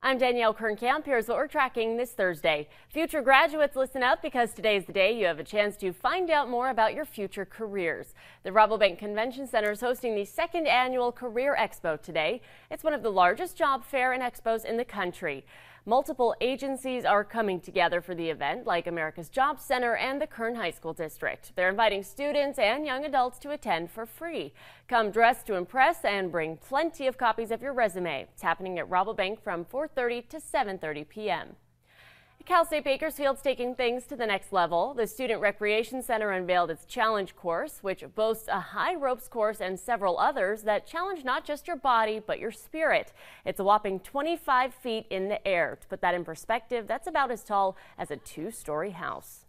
I'm Danielle Kernkamp. Here's what we're tracking this Thursday. Future graduates, listen up because today's the day you have a chance to find out more about your future careers. The Rabobank Convention Center is hosting the second annual Career Expo today. It's one of the largest job fair and expos in the country. Multiple agencies are coming together for the event, like America's Job Center and the Kern High School District. They're inviting students and young adults to attend for free. Come dressed to impress and bring plenty of copies of your resume. It's happening at Rabobank from 4.30 to 7.30 p.m. Cal State Bakersfield's taking things to the next level. The Student Recreation Center unveiled its Challenge course, which boasts a high ropes course and several others that challenge not just your body, but your spirit. It's a whopping 25 feet in the air. To put that in perspective, that's about as tall as a two-story house.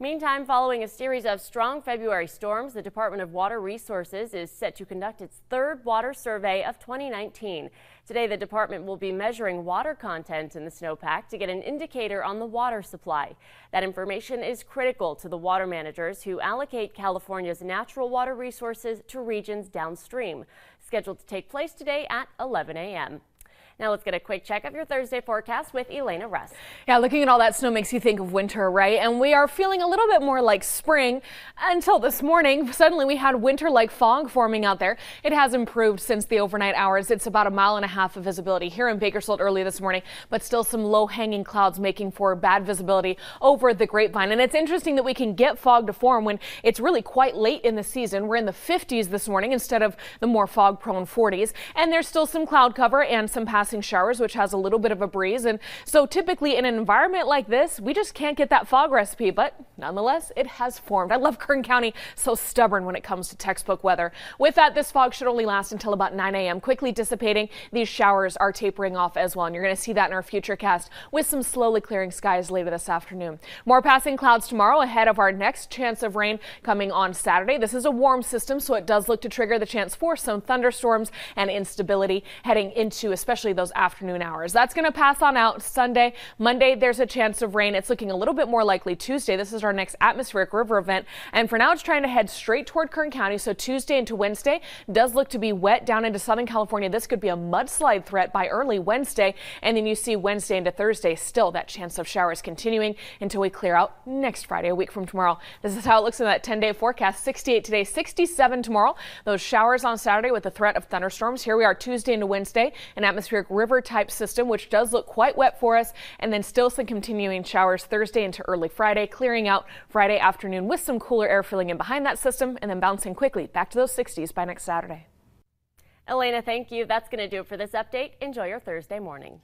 Meantime, following a series of strong February storms, the Department of Water Resources is set to conduct its third water survey of 2019. Today, the department will be measuring water content in the snowpack to get an indicator on the water supply. That information is critical to the water managers who allocate California's natural water resources to regions downstream. Scheduled to take place today at 11 a.m. Now let's get a quick check of your Thursday forecast with Elena Russ. Yeah, looking at all that snow makes you think of winter, right? And we are feeling a little bit more like spring until this morning. Suddenly we had winter like fog forming out there. It has improved since the overnight hours. It's about a mile and a half of visibility here in Bakersfield early this morning, but still some low hanging clouds making for bad visibility over the grapevine. And it's interesting that we can get fog to form when it's really quite late in the season. We're in the 50s this morning instead of the more fog prone 40s. And there's still some cloud cover and some passing passing showers, which has a little bit of a breeze. And so typically in an environment like this, we just can't get that fog recipe, but nonetheless, it has formed. I love Kern County, so stubborn when it comes to textbook weather. With that, this fog should only last until about 9 a.m., quickly dissipating. These showers are tapering off as well, and you're going to see that in our future cast with some slowly clearing skies later this afternoon. More passing clouds tomorrow ahead of our next chance of rain coming on Saturday. This is a warm system, so it does look to trigger the chance for some thunderstorms and instability heading into especially those afternoon hours. That's going to pass on out Sunday. Monday, there's a chance of rain. It's looking a little bit more likely Tuesday. This is our next atmospheric river event. And for now, it's trying to head straight toward Kern County. So Tuesday into Wednesday does look to be wet down into Southern California. This could be a mudslide threat by early Wednesday. And then you see Wednesday into Thursday, still that chance of showers continuing until we clear out next Friday, a week from tomorrow. This is how it looks in that 10 day forecast 68 today, 67 tomorrow. Those showers on Saturday with the threat of thunderstorms. Here we are Tuesday into Wednesday, an atmospheric river type system, which does look quite wet for us, and then still some continuing showers Thursday into early Friday, clearing out Friday afternoon with some cooler air filling in behind that system and then bouncing quickly back to those 60s by next Saturday. Elena, thank you. That's going to do it for this update. Enjoy your Thursday morning.